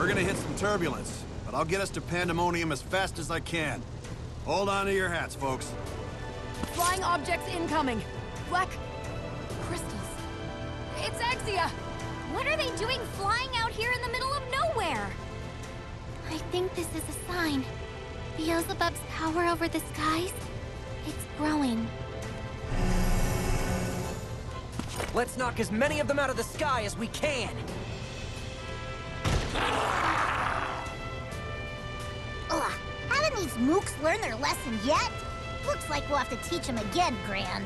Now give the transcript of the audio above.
We're gonna hit some turbulence, but I'll get us to Pandemonium as fast as I can. Hold on to your hats, folks. Flying objects incoming. Black... crystals. It's Exia! What are they doing flying out here in the middle of nowhere? I think this is a sign. Beelzebub's power over the skies, it's growing. Let's knock as many of them out of the sky as we can. These mooks learn their lesson yet? Looks like we'll have to teach them again, Gran.